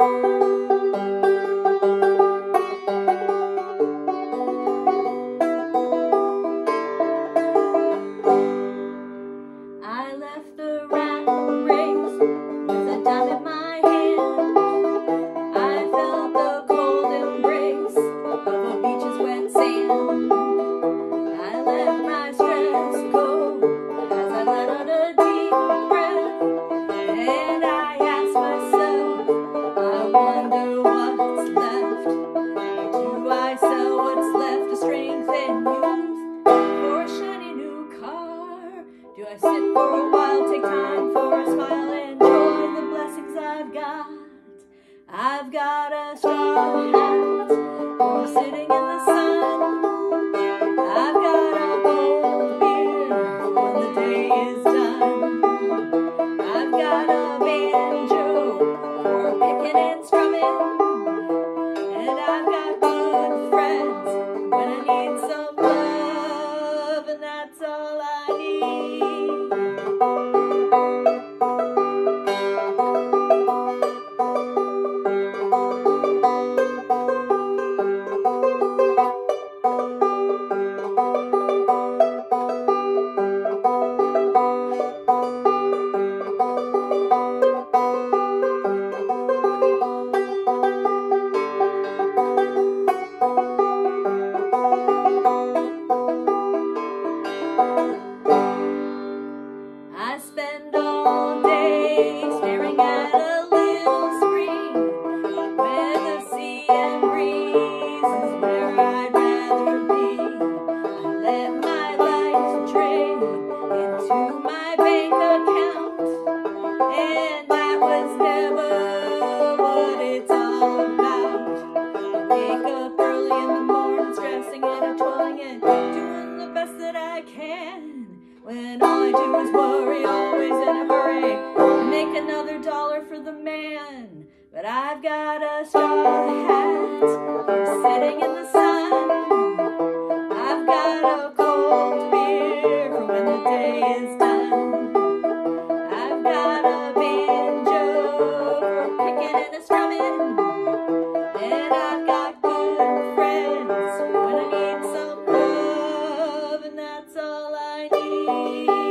you for a while, take time for a smile, enjoy the blessings I've got. I've got a straw hat, for sitting When all I do is worry, always in a hurry. Make another dollar for the man. But I've got a straw hat sitting in the sun. I've got a cold beer for when the day is done. I've got a banjo for picking and a strumming. And I've got good friends when I need some love, and that's all you.